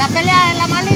La pelea de la maleta.